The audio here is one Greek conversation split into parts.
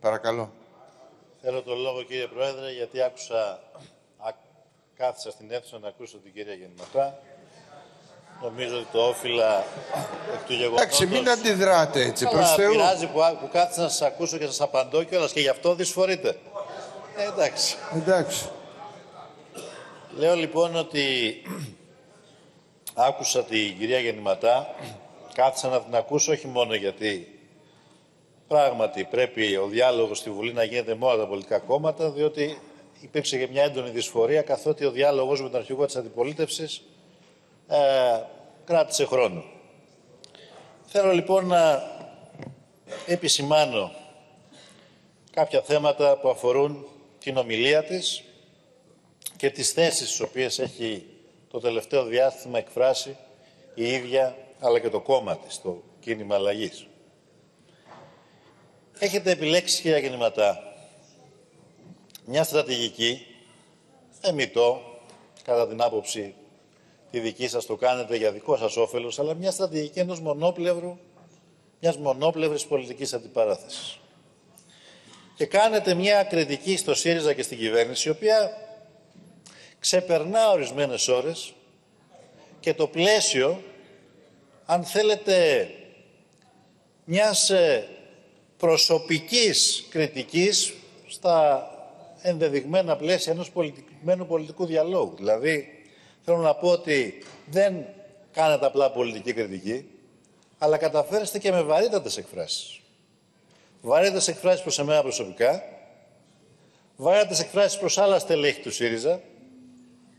Παρακαλώ. Θέλω το λόγο κύριε Πρόεδρε γιατί άκουσα, α, κάθισα στην αίθουσα να ακούσω την κυρία Γεννηματά. Νομίζω ότι το όφυλα εκ του γεγονότος... Εντάξει, μην αντιδράτε έτσι, προς Καλά, Θεού. πειράζει που, ά- που κάθισα να σας ακούσω και σας απαντώ κιόλας και γι' αυτό δυσφορείτε. Ε, εντάξει. Εντάξει. Λέω λοιπόν ότι άκουσα την κυρία Γεννηματά, κάθισα να την ακούσω όχι μόνο γιατί πράγματι πρέπει ο διάλογος στη Βουλή να γίνεται με όλα τα πολιτικά κόμματα, διότι υπήρξε και μια έντονη δυσφορία, καθότι ο διάλογος με τον αρχηγό της αντιπολίτευσης ε, κράτησε χρόνο. Θέλω λοιπόν να επισημάνω κάποια θέματα που αφορούν την ομιλία της, και τις θέσεις τις οποίες έχει το τελευταίο διάστημα εκφράσει η ίδια αλλά και το κόμμα της, το κίνημα αλλαγής. Έχετε επιλέξει, κυρία Γεννηματά, μια στρατηγική, εμιτό, κατά την άποψη τη δική σας το κάνετε για δικό σας όφελος, αλλά μια στρατηγική ενός μονόπλευρου, μιας μονόπλευρης πολιτικής αντιπαράθεσης. Και κάνετε μια κριτική στο ΣΥΡΙΖΑ και στην κυβέρνηση, η οποία ξεπερνά ορισμένες ώρες και το πλαίσιο, αν θέλετε, μιας ε, προσωπικής κριτικής στα ενδεδειγμένα πλαίσια ενός πολιτικμένου πολιτικού διαλόγου. Δηλαδή, θέλω να πω ότι δεν κάνετε απλά πολιτική κριτική, αλλά καταφέρεστε και με βαρύτατες εκφράσεις. Βαρύτατες εκφράσεις προς εμένα προσωπικά, βαρύτατες εκφράσεις προς άλλα στελέχη του ΣΥΡΙΖΑ,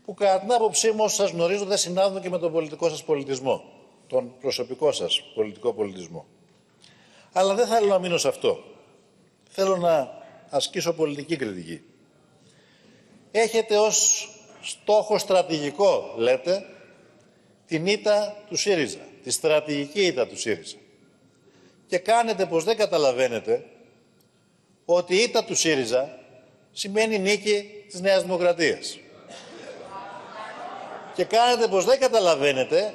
που κατά την άποψή μου όσο σας γνωρίζω δεν συνάδουν και με τον πολιτικό σας πολιτισμό, τον προσωπικό σας πολιτικό πολιτισμό. Αλλά δεν θέλω να μείνω σε αυτό. Θέλω να ασκήσω πολιτική κριτική. Έχετε ως στόχο στρατηγικό, λέτε, την ήττα του ΣΥΡΙΖΑ, τη στρατηγική ήττα του ΣΥΡΙΖΑ. Και κάνετε πως δεν καταλαβαίνετε ότι η ήττα του ΣΥΡΙΖΑ σημαίνει νίκη της Νέας Δημοκρατίας και κάνετε πως δεν καταλαβαίνετε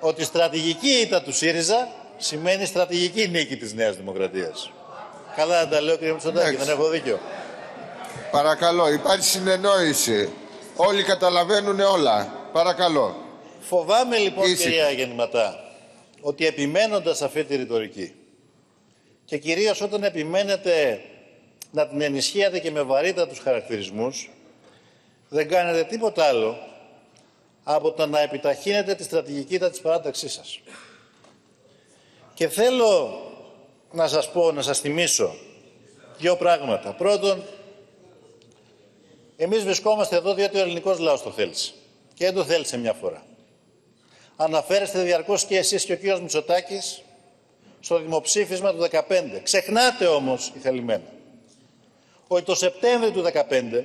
ότι η στρατηγική ήττα του ΣΥΡΙΖΑ σημαίνει στρατηγική νίκη της Νέας Δημοκρατίας. Καλά δεν τα λέω κύριε Μητσοτάκη, Εντάξει. δεν έχω δίκιο. Παρακαλώ, υπάρχει συνεννόηση. Όλοι καταλαβαίνουν όλα. Παρακαλώ. Φοβάμαι λοιπόν Ήσυχα. κυρία Γεννηματά ότι επιμένοντας αυτή τη ρητορική και κυρίως όταν επιμένετε να την ενισχύετε και με βαρύτατους χαρακτηρισμούς δεν κάνετε τίποτα άλλο από το να επιταχύνετε τη στρατηγική της παράταξής σας. Και θέλω να σας πω, να σας θυμίσω δύο πράγματα. Πρώτον, εμείς βρισκόμαστε εδώ διότι ο ελληνικός λαός το θέλησε. Και δεν το θέλησε μια φορά. Αναφέρεστε διαρκώς και εσείς και ο κύριος Μητσοτάκης στο δημοψήφισμα του 2015. Ξεχνάτε όμως, η θελημένα, ότι το Σεπτέμβριο του 2015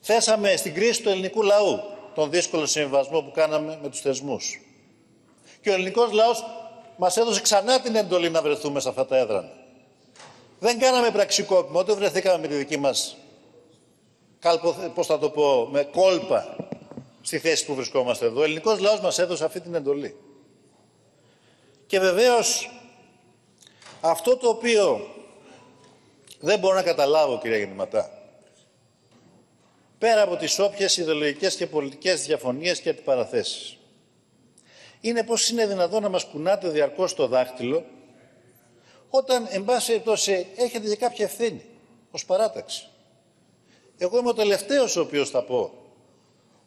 θέσαμε στην κρίση του ελληνικού λαού τον δύσκολο συμβιβασμό που κάναμε με τους θεσμούς. Και ο ελληνικός λαός μας έδωσε ξανά την εντολή να βρεθούμε σε αυτά τα έδρανα. Δεν κάναμε πραξικόπημα, ούτε βρεθήκαμε με τη δική μας, κάλπο, πώς θα το πω, με κόλπα στη θέση που βρισκόμαστε εδώ. Ο ελληνικός λαός μας έδωσε αυτή την εντολή. Και βεβαίως αυτό το οποίο δεν μπορώ να καταλάβω, κυρία Γεννηματά, πέρα από τις όποιες ιδεολογικές και πολιτικές διαφωνίες και αντιπαραθέσεις, είναι πως είναι δυνατόν να μας κουνάτε διαρκώς το δάχτυλο όταν, εν πάση περιπτώσει, έχετε και κάποια ευθύνη ως παράταξη. Εγώ είμαι ο τελευταίος ο οποίος θα πω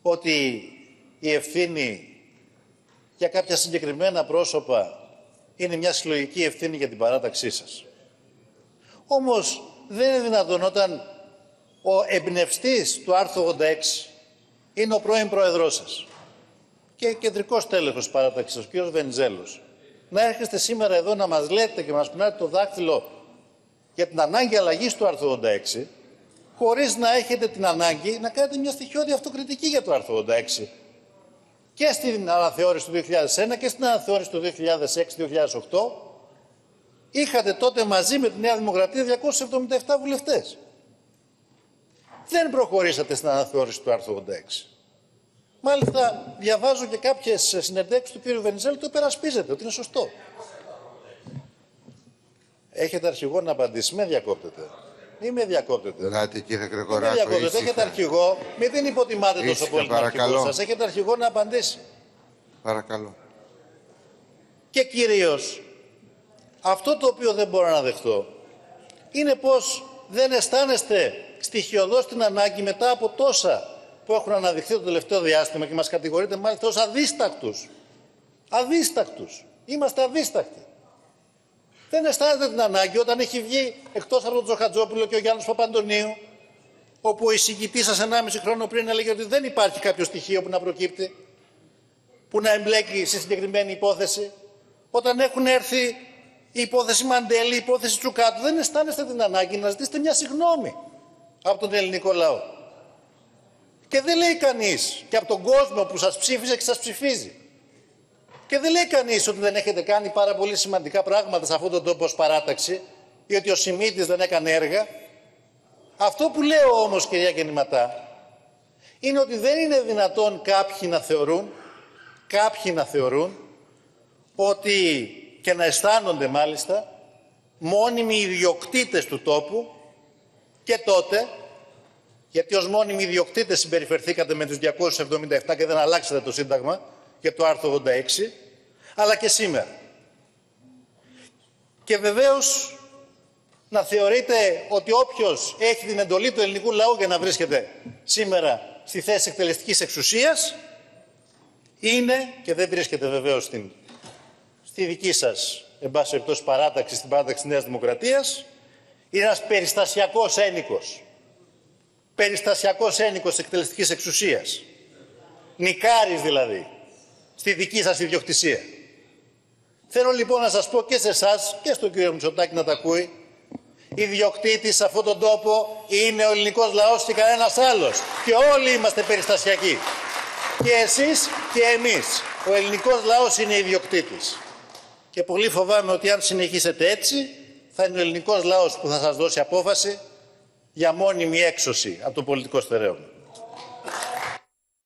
ότι η ευθύνη για κάποια συγκεκριμένα πρόσωπα είναι μια συλλογική ευθύνη για την παράταξή σας. Όμως δεν είναι δυνατόν όταν ο εμπνευστής του άρθρου 86 είναι ο πρώην πρόεδρός σας και κεντρικός τέλεχος της παράταξης, ο κ. Βενιζέλος, να έρχεστε σήμερα εδώ να μας λέτε και μας κουνάτε το δάχτυλο για την ανάγκη αλλαγής του άρθρου 86, χωρίς να έχετε την ανάγκη να κάνετε μια στοιχειώδη αυτοκριτική για το άρθρο 86 και στην αναθεώρηση του 2001 και στην αναθεώρηση του 2006-2008 είχατε τότε μαζί με τη Νέα Δημοκρατία 277 βουλευτές. Δεν προχωρήσατε στην αναθεώρηση του άρθρου 86. Μάλιστα, διαβάζω και κάποιες συνεντεύξεις του κ. Βενιζέλου, το υπερασπίζεται, ότι είναι σωστό. Έχετε αρχηγό να απαντήσει. Με διακόπτετε. Μην με διακόπτετε. Ελάτε κύριε Μην με Γρηγοράκο, διακόπτετε. ήσυχα. Έχετε αρχηγό. Μην την υποτιμάτε τόσο Ήσυχα, πολύ τον αρχηγό παρακαλώ. σας. Έχετε αρχηγό να απαντήσει. Παρακαλώ. Και κυρίως, αυτό το οποίο δεν μπορώ να δεχτώ, είναι πως δεν αισθάνεστε στοιχειοδός την ανάγκη μετά από τόσα που έχουν αναδειχθεί το τελευταίο διάστημα και μας κατηγορείτε μάλιστα ως αδίστακτους. Αδίστακτους. Είμαστε αδίστακτοι. Δεν αισθάνεστε την ανάγκη όταν έχει βγει εκτός από τον Τζοχατζόπουλο και ο Γιάννης Παπαντονίου, όπου ο εισηγητής σας 1,5 χρόνο πριν έλεγε ότι δεν υπάρχει κάποιο στοιχείο που να προκύπτει που να εμπλέκει στη συγκεκριμένη υπόθεση. Όταν έχουν έρθει η υπόθεση Μαντέλη, η υπόθεση Τσουκάτου, δεν αισθάνεστε την ανάγκη να ζητήσετε μια συγνώμη από τον ελληνικό λαό. Και δεν λέει κανείς, και από τον κόσμο που σας ψήφιζε και σας ψηφίζει, και δεν λέει κανείς ότι δεν έχετε κάνει πάρα πολύ σημαντικά πράγματα σε αυτόν τον τόπο ως παράταξη ή ότι ο Σιμίτης δεν έκανε έργα. Αυτό που λέω όμως, κυρία Γεννηματά, είναι ότι δεν είναι δυνατόν κάποιοι να θεωρούν κάποιοι να θεωρούν ότι και να αισθάνονται μάλιστα μόνιμοι ιδιοκτήτες του τόπου και τότε, γιατί ως μόνιμοι ιδιοκτήτες συμπεριφερθήκατε με τους 277 και δεν αλλάξατε το Σύνταγμα και το άρθρο 86, αλλά και σήμερα. Και βεβαίως να θεωρείτε ότι όποιος έχει την εντολή του ελληνικού λαού για να βρίσκεται σήμερα στη θέση εκτελεστικής εξουσίας, είναι και δεν βρίσκεται βεβαίως στην, στη δική σας, εν πάση περιπτώσει, παράταξη, στην παράταξη της Νέας Δημοκρατίας, είναι ένας περιστασιακός ένικος. Περιστασιακός ένικος εκτελεστικής εξουσίας. Νικάρης δηλαδή, στη δική σας ιδιοκτησία. Θέλω λοιπόν να σας πω και σε εσάς και στον κύριο Μητσοτάκη να τα ακούει, ιδιοκτήτης σε αυτόν τον τόπο είναι ο ελληνικός λαός και κανένας άλλος. Και όλοι είμαστε περιστασιακοί. Και εσείς και εμείς. Ο ελληνικός λαός είναι ιδιοκτήτης. Και πολύ φοβάμαι ότι αν συνεχίσετε έτσι, θα είναι ο ελληνικός λαός που θα σας δώσει απόφαση για μόνιμη έξωση από το πολιτικό στερέωμα.